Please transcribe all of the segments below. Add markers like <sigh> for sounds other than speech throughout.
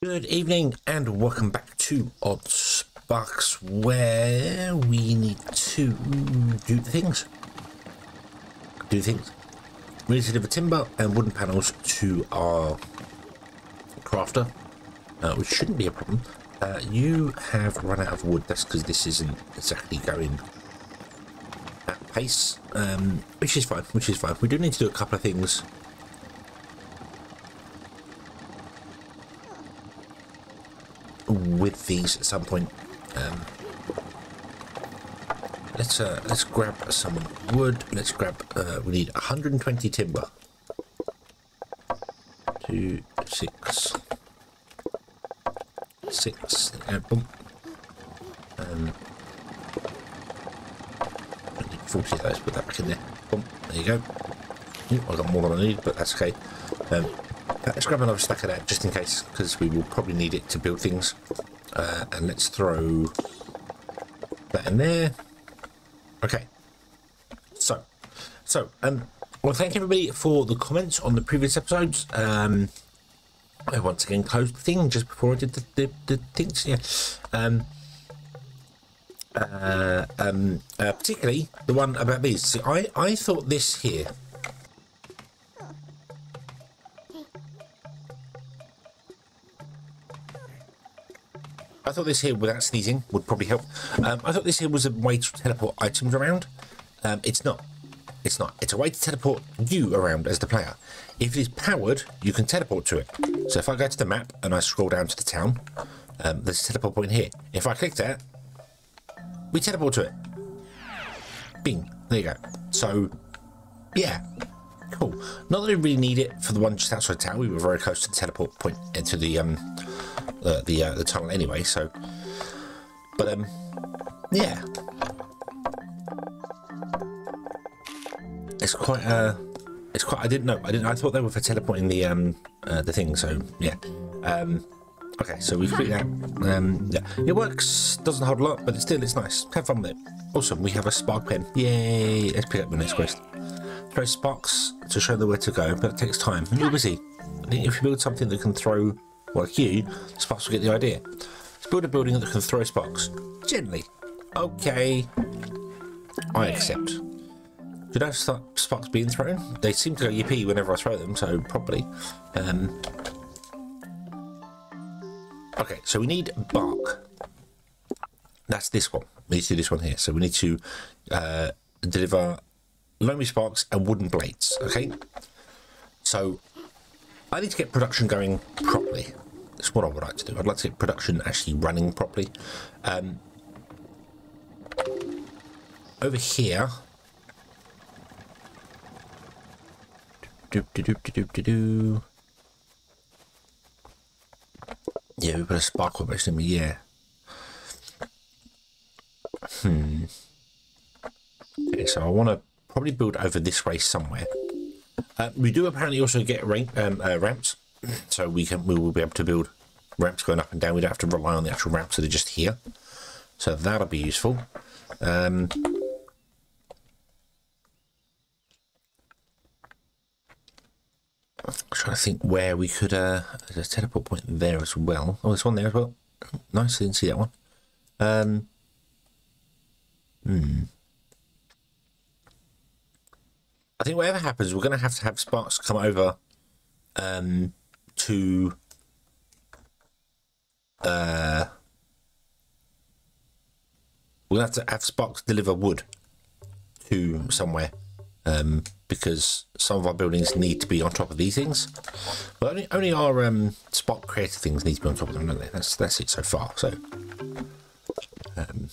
Good evening and welcome back to Oddsparks where we need to do the things. Do things. We need to deliver timber and wooden panels to our crafter, uh, which shouldn't be a problem. Uh, you have run out of wood, that's because this isn't exactly going at pace, um, which is fine, which is fine. We do need to do a couple of things with these at some point. Um, let's uh, let's grab some wood. Let's grab. Uh, we need 120 timber. Two, six, six. Uh, boom. Um, I need 40 of those. Put that back in there. Boom. There you go. I got more than I need, but that's okay. Um, let's grab another stack of that just in case, because we will probably need it to build things. Uh, and let's throw that in there. Okay. So, so, um, well, thank everybody for the comments on the previous episodes. Um, I once again closed the thing just before I did the, the, the things. Yeah. Um, uh, um, uh, particularly the one about these. See, I, I thought this here I thought this here without sneezing would probably help. Um, I thought this here was a way to teleport items around. Um, it's not. It's not. It's a way to teleport you around as the player. If it is powered, you can teleport to it. So if I go to the map and I scroll down to the town, um, there's a teleport point here. If I click that, we teleport to it. Bing. There you go. So, yeah. Cool. Not that we really need it for the one just outside town. We were very close to the teleport point, into the um, uh, the uh, the tunnel anyway. So, but um, yeah, it's quite uh, it's quite. I didn't know. I didn't. I thought they were for teleporting the um uh, the thing. So yeah, um. Okay, so we complete that. Um, yeah, it works. Doesn't hold a lot, but it's still it's nice. Have fun with it. Awesome. We have a spark pen. Yay! Let's pick up the next quest. Throw sparks to show them where to go, but it takes time. You're busy. I think if you build something that can throw like you, sparks will get the idea. Let's build a building that can throw sparks. Gently. Okay. I accept. Should I start sparks being thrown? They seem to go yippee whenever I throw them, so probably. Um, okay, so we need bark. That's this one. We need to do this one here. So we need to uh, deliver loamy sparks and wooden blades. Okay. So I need to get production going properly. That's what I would like to do. I'd like to get production actually running properly. Um, over here. Do, do, do, do, do, do, do. Yeah, we put a sparkle based in me, yeah. Hmm. Okay, so I want to probably build over this way somewhere. Uh, we do apparently also get rank, um, uh, ramps, <clears throat> so we can we will be able to build ramps going up and down. We don't have to rely on the actual ramps that are just here, so that'll be useful. Um, I'm trying to think where we could. Uh, there's a teleport point there as well. Oh, there's one there as well. Nice, I didn't see that one. Um, hmm. I think whatever happens, we're going to have to have Sparks come over um, to uh, we'll have to have Sparks deliver wood to somewhere um, because some of our buildings need to be on top of these things. But only, only our um, Spark creative things need to be on top of them, don't they? That's that's it so far. So um,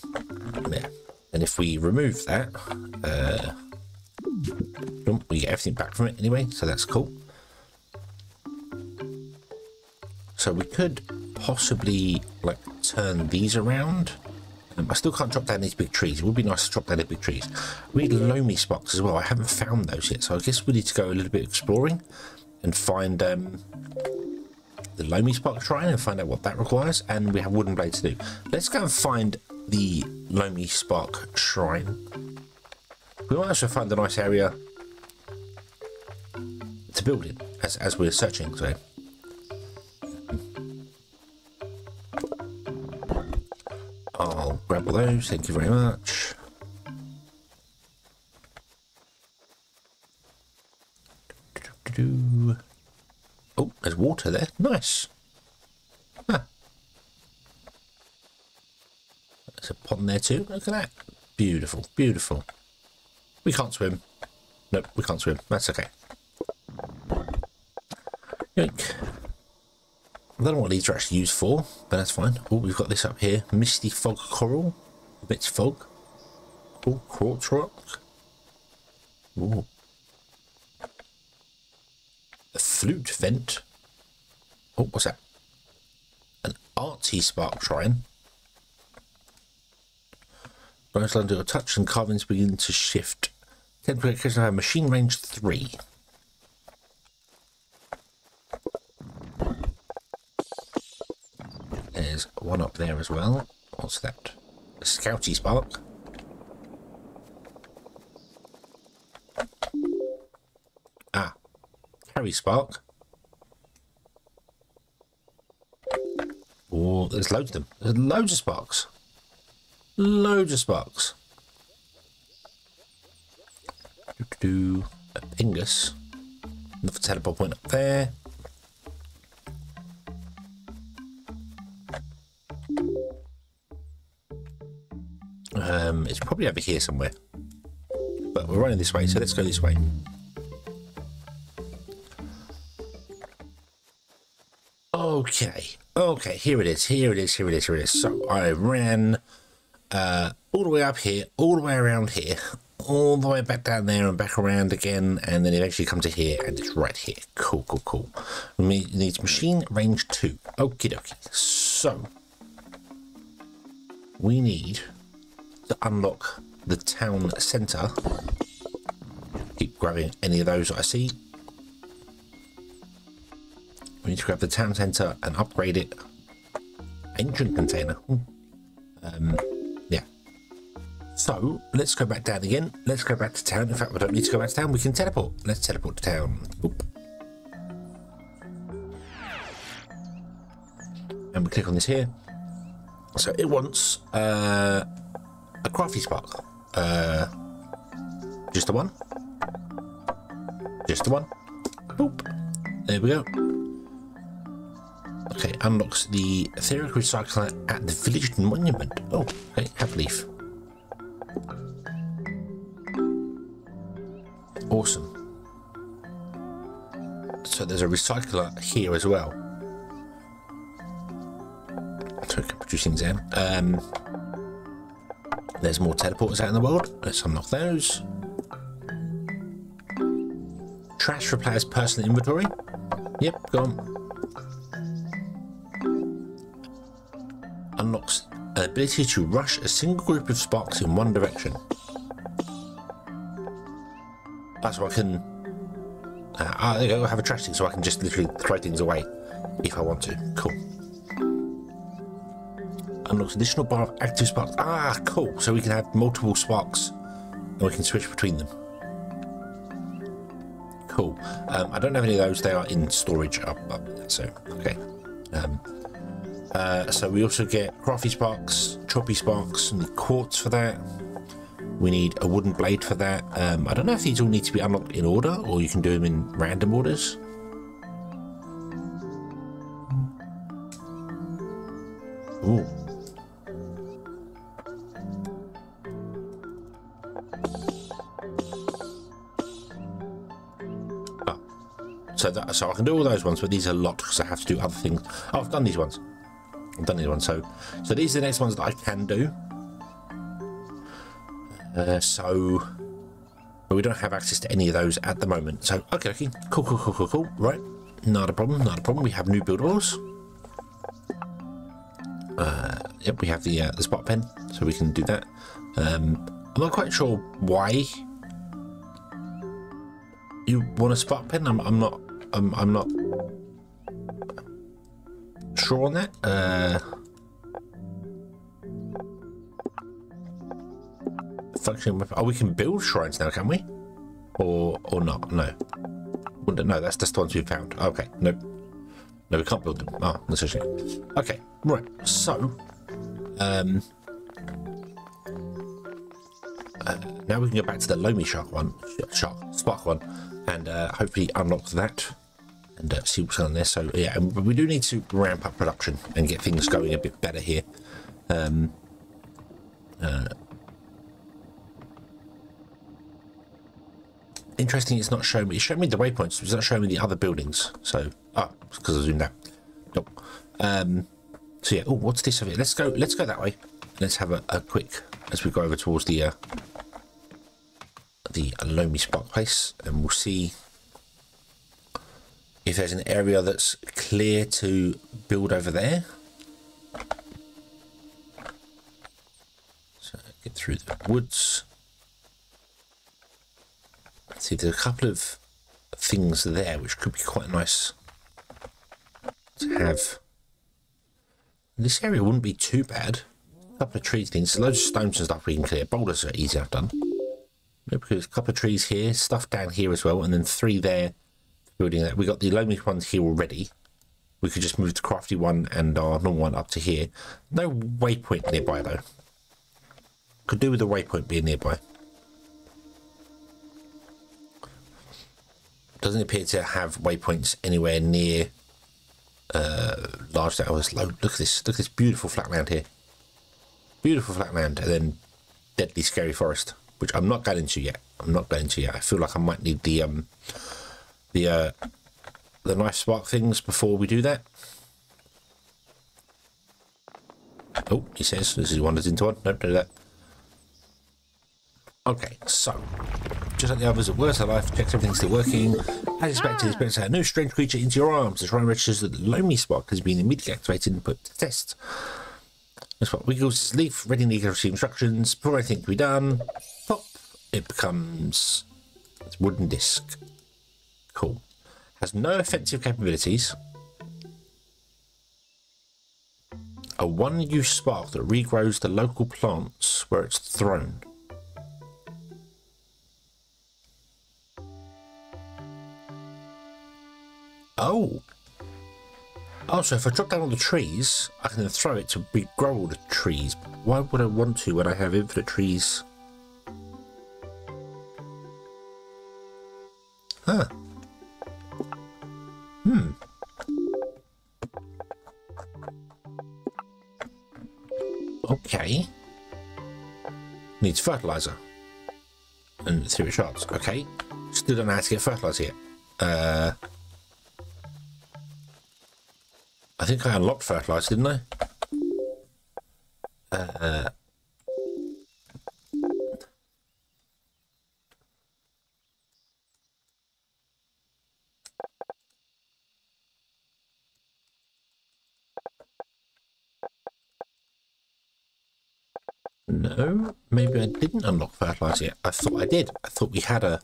yeah, and if we remove that. Uh, we get everything back from it anyway, so that's cool. So we could possibly like turn these around. Um, I still can't drop down these big trees. It would be nice to drop down the big trees. We need loamy sparks as well. I haven't found those yet, so I guess we need to go a little bit exploring and find um, the loamy spark shrine and find out what that requires. And we have wooden blades to do. Let's go and find the loamy spark shrine. We might also find a nice area to build in as, as we're searching. So I'll grab all those. Thank you very much. Oh, there's water there. Nice. Huh. There's a pond there too. Look at that. Beautiful, beautiful. We can't swim. Nope, we can't swim. That's okay. Yoink. I don't know what these are actually used for, but that's fine. Oh, we've got this up here. Misty Fog Coral. Bit fog. Oh, Quartz Rock. Ooh. A flute vent. Oh, what's that? An artsy spark shrine. Bonus under a touch and carvings begin to shift. 10 projections have machine range 3. There's one up there as well. What's that? A scouty spark. Ah, carry spark. Oh, there's loads of them. There's loads of sparks. Loads of sparks. Do. A pingus. Another teleport point up there. Um, it's probably over here somewhere. But we're running this way, so let's go this way. Okay, okay, here it is, here it is, here it is, here it is. So I ran uh, all the way up here, all the way around here, <laughs> all the way back down there and back around again, and then eventually come to here, and it's right here. Cool, cool, cool. We need machine range 2. Okie dokie. So, we need to unlock the town centre. Keep grabbing any of those I see. We need to grab the town centre and upgrade it. Ancient container. Um, yeah. So, let's go back down again. Let's go back to town. In fact, we don't need to go back to town. We can teleport. Let's teleport to town. Oop. And we click on this here. So it wants uh, a crafty spark. Uh, just the one. Just the one. Boop. There we go. Okay, unlocks the etheric recycler at the village monument. Oh, okay, have leaf. Awesome. So there's a recycler here as well. So we can produce things in. Um, there's more teleporters out in the world. Let's unlock those. Trash for player's personal inventory. Yep, go Ability to rush a single group of sparks in one direction. That's what I can. Uh, I have a trash thing, so I can just literally throw things away if I want to. Cool. Unlocks additional bar of active sparks. Ah, cool. So we can have multiple sparks and we can switch between them. Cool. Um, I don't have any of those. They are in storage up, up so okay. Um, uh, so we also get crafty sparks, choppy sparks, and quartz for that. We need a wooden blade for that. Um, I don't know if these all need to be unlocked in order or you can do them in random orders. Ooh. Oh. So, that, so I can do all those ones, but these are locked because I have to do other things. Oh, I've done these ones. I've done these ones. So, so these are the next ones that I can do. Uh, so, we don't have access to any of those at the moment. So, okay, okay, cool, cool, cool, cool, cool. Right, not a problem, not a problem. We have new buildables. Uh, yep, we have the uh, the spark pen, so we can do that. Um, I'm not quite sure why you want a spark pen. I'm, I'm not. I'm, I'm not arancione. Eh... Uh, Functioning Function. Oh, we can build shrines now, can we? Or or not? No. No, that's just the ones we found. Okay, nope. No, we can't build them. Oh, that's a shame. Okay, right. So, um, uh, now we can go back to the loamy Shark one, Shark Spark one, and uh, hopefully unlock that and uh, see what's on there. So yeah, we do need to ramp up production and get things going a bit better here. Um, uh, interesting, it's not showing me. It's showing me the waypoints. It's not showing me the other buildings. So oh, because I zoomed out. Nope. Um, so yeah. Oh, what's this over here? Let's go. Let's go that way. Let's have a, a quick as we go over towards the uh, the Loamy Spark place, and we'll see if there's an area that's clear to build over there. So get through the woods. See, there's a couple of things there which could be quite nice to have. This area wouldn't be too bad. A couple of trees, things, loads of stones and stuff we can clear. Boulders are easy, I've done. Maybe a couple of trees here, stuff down here as well, and then three there building that. We got the loamy ones here already. We could just move the crafty one and our normal one up to here. No waypoint nearby though. Could do with the waypoint being nearby. Doesn't appear to have waypoints anywhere near uh, large towers. Look at this. Look at this beautiful flat land here. Beautiful flat land and then deadly scary forest, which I'm not going into yet. I'm not going to yet. I feel like I might need the um the uh, the knife spark things before we do that. Oh, he says this is wanders into one. Don't do that. Okay, so just like the others at Words of Life, checks everything's still working. As expected, it's brings a new strange creature into your arms. The shrine registers that the Loamy Spark has been immediately activated and put to test. This what wiggles its leaf, ready to receive instructions. Before anything can be done, pop, it becomes wooden disc. Cool. Has no offensive capabilities. A one-use spark that regrows the local plants where it's thrown. Oh. Oh, so if I drop down all the trees, I can then throw it to regrow all the trees. Why would I want to when I have infinite trees? Needs fertilizer. And three shots. Okay. Still don't know how to get fertilizer yet. Uh, I think I unlocked fertilizer, didn't I? Uh, No, maybe I didn't unlock fertilizer yet. I thought I did. I thought we had a...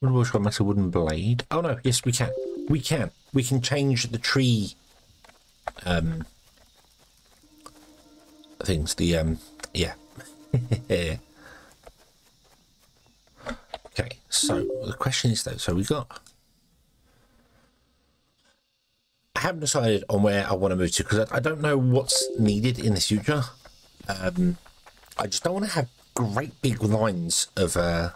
Wooden got makes a wooden blade. Oh no, yes we can. We can. We can change the tree um things. The um, yeah. <laughs> okay, so the question is though. So we got. I haven't decided on where I want to move to because I, don't know what's needed in the future. Um, I just don't want to have great big lines of. Uh,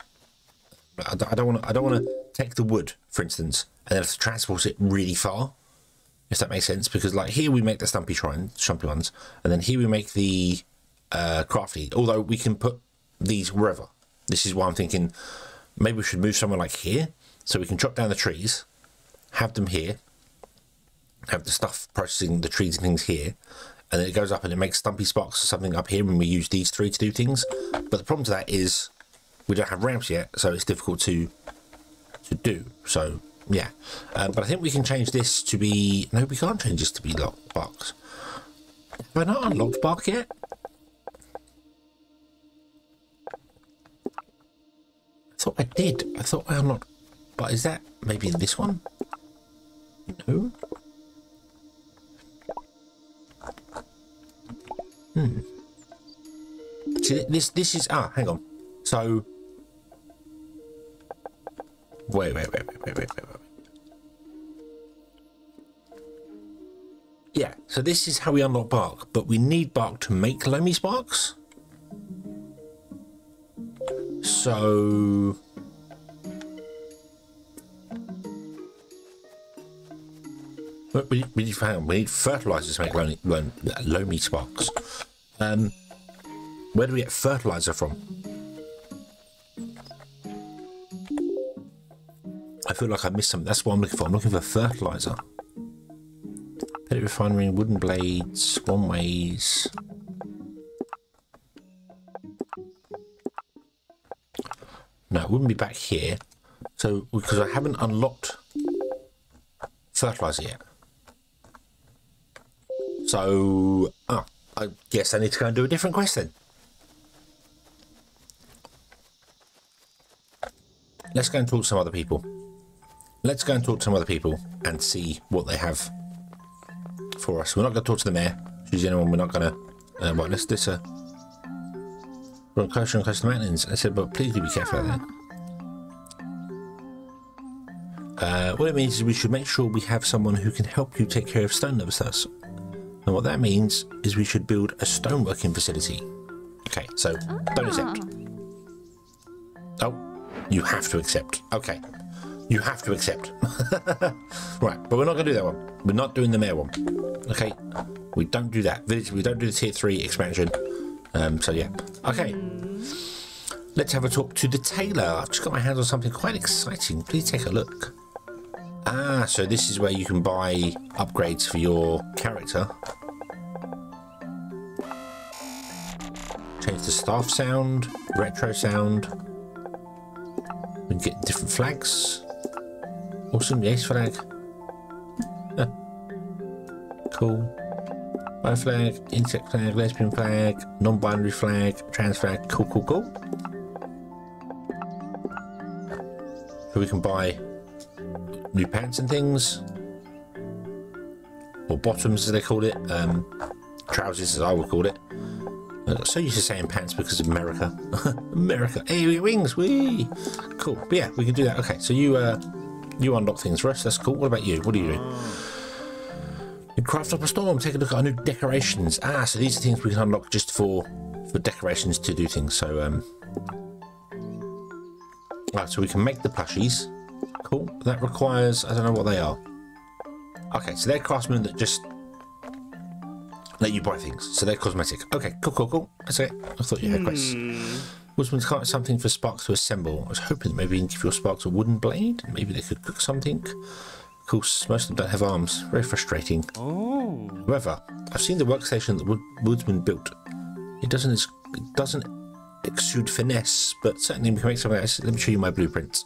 I don't want. I don't want to take the wood, for instance, and then have to transport it really far if that makes sense. Because like here we make the stumpy shrine, stumpy ones, and then here we make the uh, crafty. Although we can put these wherever. This is why I'm thinking maybe we should move somewhere like here, so we can chop down the trees, have them here, have the stuff processing the trees and things here, and then it goes up and it makes stumpy sparks or something up here and we use these three to do things. But the problem to that is we don't have ramps yet, so it's difficult to to do. So yeah, um, but I think we can change this to be... No, we can't change this to be locked box. I not unlocked box yet? I thought I did. I thought I unlocked... But is that maybe in this one? No. Hmm. See, this this is ah, hang on. So wait, wait, wait, wait, wait, wait, wait, wait. Yeah, so this is how we unlock bark, but we need bark to make loamy sparks. So we, we need, we need fertilizers to make loamy sparks. Um, where do we get fertilizer from? Feel like I missed something. That's what I'm looking for. I'm looking for fertilizer. Pellet refinery, wooden blades, one ways. No, it wouldn't be back here. So, because I haven't unlocked fertilizer yet. So, oh, I guess I need to go and do a different quest then. Let's go and talk to some other people. Let's go and talk to some other people and see what they have for us. We're not going to talk to the mayor. She's the only one we're not going to... Uh, well, let's... this. uh, we're closer and closer to the mountains. I said, but please do be careful out there. Uh, what it means is we should make sure we have someone who can help you take care of stone numbers. And what that means is we should build a stoneworking facility. Okay, so don't accept. Oh, you have to accept. Okay, you have to accept. <laughs> right, but we're not going to do that one. We're not doing the mayor one. Okay, we don't do that. Village, we don't do the tier three expansion. Um, so yeah, okay. Let's have a talk to the tailor. I've just got my hands on something quite exciting. Please take a look. Ah, so this is where you can buy upgrades for your character. Change the staff sound, retro sound. We can get different flags. Awesome, ace flag. <laughs> Cool. Bi flag, insect flag, lesbian flag, non-binary flag, trans flag. Cool, cool, cool. So we can buy new pants and things, or bottoms as they call it, um, trousers as I would call it. I got so used to saying pants because of America. <laughs> America, hey, wings, we cool. But yeah, we can do that. Okay, so you uh, you unlock things for us. That's cool. What about you? What are you doing? You craft up a storm. Take a look at our new decorations. Ah, so these are things we can unlock just for for decorations to do things. So um, right, so we can make the plushies. Cool. That requires, I don't know what they are. Okay, so they're craftsmen that just let you buy things. So they're cosmetic. Okay, cool, cool, cool. That's it. I thought you had quests. Hmm. Woodsman's cart something for Sparks to assemble. I was hoping that maybe you can give your Sparks a wooden blade. Maybe they could cook something. Of course, most of them don't have arms. Very frustrating. Oh. However, I've seen the workstation that Wood Woodsman built. It doesn't it doesn't exude finesse, but certainly we can make something else. Let me show you my blueprints.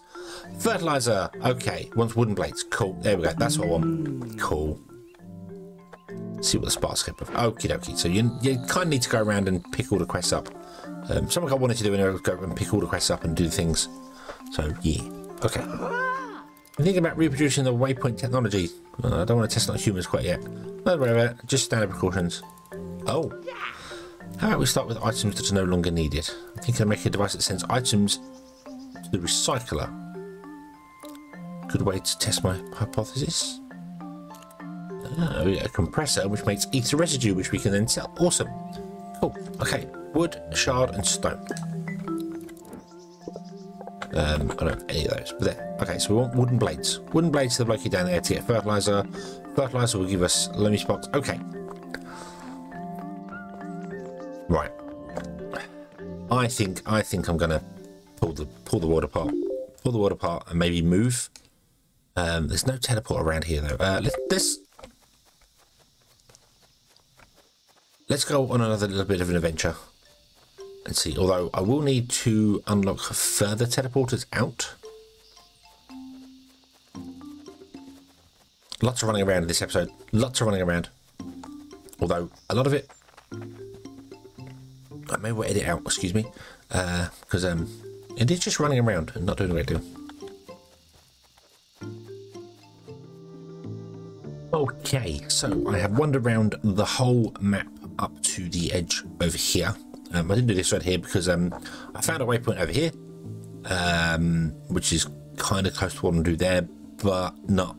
Fertilizer. Okay, wants wooden blades. Cool. There we go. That's what I want. Cool. See what the sparks get. Okie dokie. So you, you kind of need to go around and pick all the quests up. Um, something I wanted to do was go and pick all the quests up and do things. So yeah. Okay. I'm thinking about reproducing the waypoint technology. Uh, I don't want to test on humans quite yet. No, whatever. Just standard precautions. Oh. How about we start with items that are no longer needed? I think I'll make a device that sends items to the recycler. Good way to test my hypothesis. Ah, a compressor which makes ether residue which we can then sell. Awesome. Cool. Okay. Wood, shard, and stone. Um, I don't have any of those, but there. Okay, so we want wooden blades. Wooden blades to the blokey down there to get fertilizer. Fertilizer will give us loamy sparks. Okay. Right. I think I think I'm gonna pull the pull the water apart. Pull the water apart and maybe move. Um, there's no teleport around here though. Uh, let, let's let's go on another little bit of an adventure and see. Although I will need to unlock further teleporters out. Lots of running around in this episode. Lots of running around. Although a lot of it, I may well edit out. Excuse me, because uh, um, it is just running around and not doing a great deal. Okay, so I have wandered around the whole map up to the edge over here. Um, I didn't do this right here because um, I found a waypoint over here, um, which is kind of close to what I'm do there, but not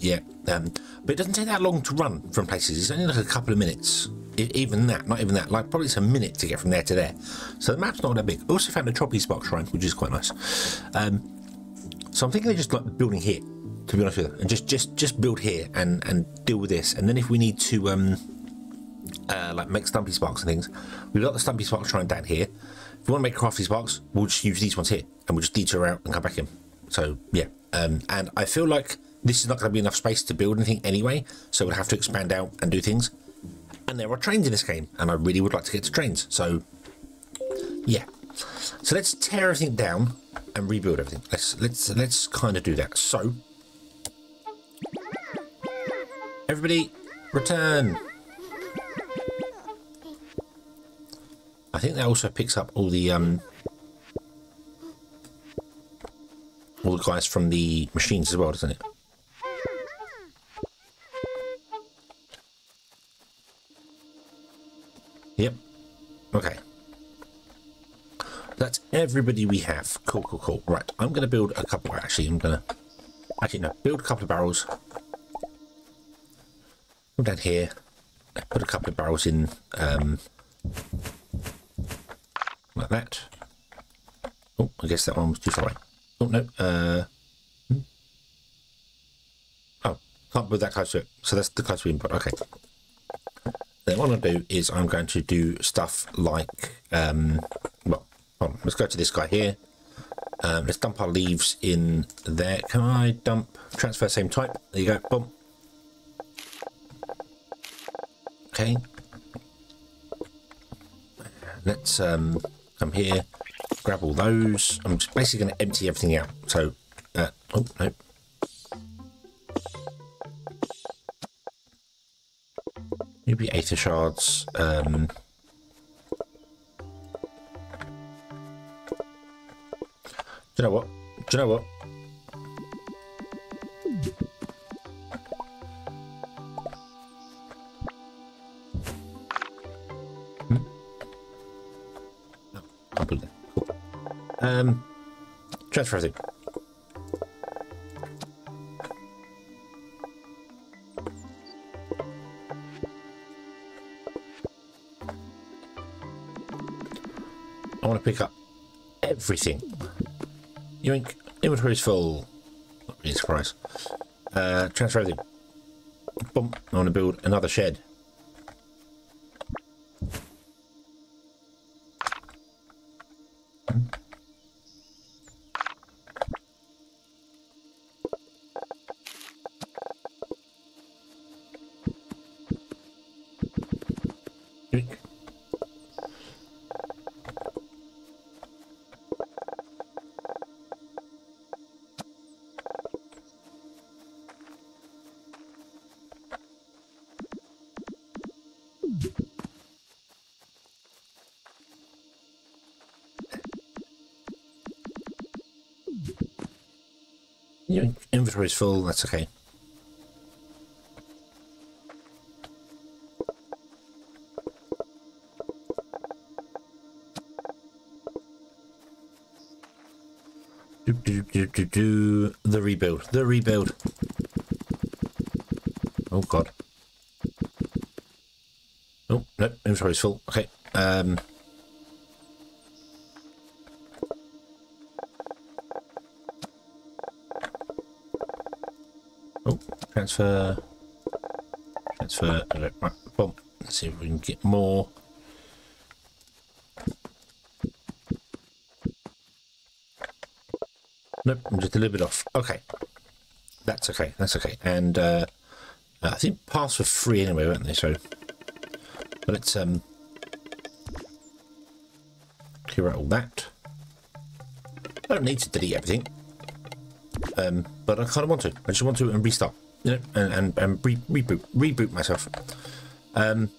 yeah. Um, but it doesn't take that long to run from places. It's only like a couple of minutes. even that, not even that. Like probably it's a minute to get from there to there. So the map's not that big. Also found a Tropi Spark Shrine, which is quite nice. Um, so I'm thinking of just like building here, to be honest with you, and just just just build here and and deal with this. And then if we need to um, uh, like make Stumpy Sparks and things, we've got the Stumpy sparks Shrine down here. If you want to make crafty sparks, we'll just use these ones here, and we'll just detour out and come back in. So yeah, um, and I feel like this is not going to be enough space to build anything anyway, so we'll have to expand out and do things. And there are trains in this game, and I really would like to get to trains. So yeah, so let's tear everything down and rebuild everything. Let's let's let's kind of do that. So everybody, return. I think that also picks up all the um all the guys from the machines as well, doesn't it? Yep. Okay. That's everybody we have. Cool, cool, cool. Right, I'm going to build a couple. Actually, I'm going to... Actually, no. Build a couple of barrels. Come down here. Put a couple of barrels in... Um, that. Oh, I guess that one was too far away. Oh, no. Uh, hmm. Oh, can't put that close to it. So that's the close we input. Okay. Then what I'm going to do is I'm going to do stuff like, um, well, on, let's go to this guy here. Um, let's dump our leaves in there. Can I dump, transfer same type? There you go, boom. Okay. Let's um, come here, grab all those. I'm just basically going to empty everything out. So, uh, oh, no. Maybe Aether Shards. Um, Do you know what? Do you know what? Everything. I want to pick up everything. You Yoink. Inventory is full. Really surprised. Uh, transfer everything. Boom. I want to build another shed. Your inventory is full, that's okay. Do, do, do, do, do. The rebuild. The rebuild. Oh god. Oh, no, inventory is full. Okay. Um transfer, transfer, boom. Let's see if we can get more. Nope, I'm just a little bit off. Okay. That's okay, that's okay. And uh, I think paths were free anyway, weren't they? So but let's um clear out all that. I don't need to delete everything. Um, but I kind of want to. I just want to and restart you know, and, and, and re reboot reboot myself. Um,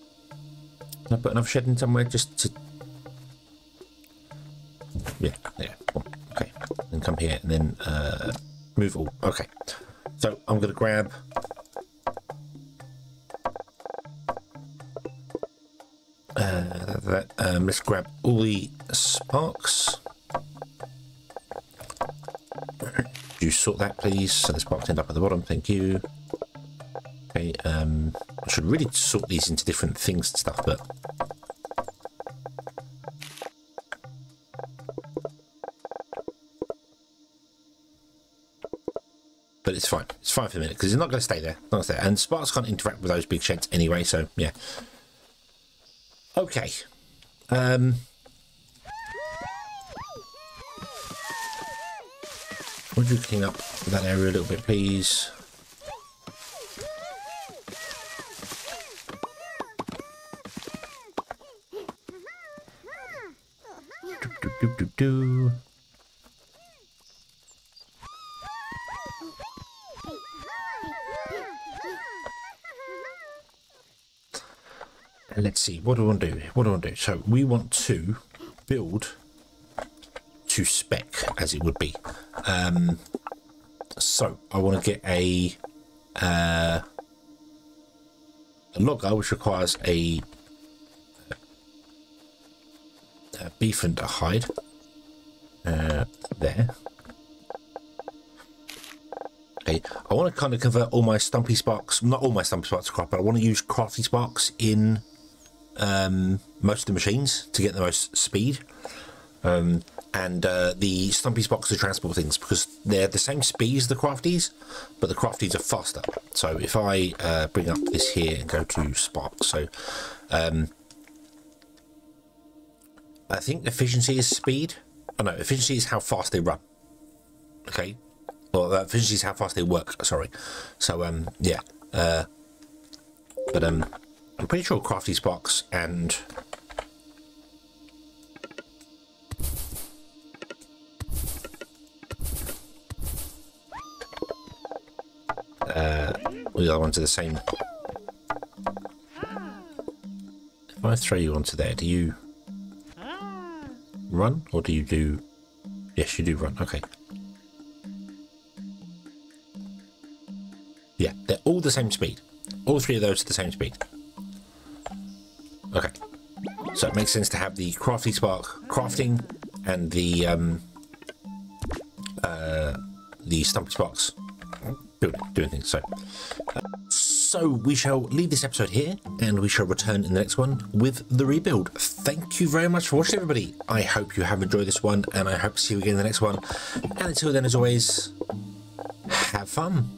can I put another shed in somewhere just to? Yeah, yeah. Okay, and come here and then uh, move all. Okay, so I'm going to grab. that, that. Um, let's grab all the sparks. you sort that, please? So the sparks end up at the bottom. Thank you. Um, I should really sort these into different things and stuff, but but it's fine. It's fine for a minute because it's not going to stay there. Not there. And sparks can't interact with those big sheds anyway, so yeah. Okay. Um, would you clean up that area a little bit, please? Do, do, let's see, what do I want to do? What do I want to do? So we want to build to spec, as it would be. Um, so I want to get a, uh, a logger, which requires a, a beef and a hide. Uh, there. Okay, I want to kind of convert all my stumpy sparks, not all my stumpy sparks to craft, but I want to use crafty sparks in um, most of the machines to get the most speed. Um, and uh, the stumpy sparks to transport things because they're the same speed as the crafties, but the crafties are faster. So if I uh, bring up this here and go to sparks, so um, I think efficiency is speed. Oh know, efficiency is how fast they run. Okay, well, uh, efficiency is how fast they work. Sorry. So um, yeah. Uh, but um, I'm pretty sure crafty sparks and uh, the other ones are the same. If I throw you onto there, do you run or do you do? Yes, you do run. Okay. Yeah, they're all the same speed. All three of those are the same speed. Okay. So it makes sense to have the crafty spark crafting and the um, uh, the stumpy sparks building, doing things. So, uh, so we shall leave this episode here, and we shall return in the next one with the rebuild. Thank you very much for watching, everybody. I hope you have enjoyed this one, and I hope to see you again in the next one. And until then, as always, have fun.